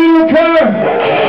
America!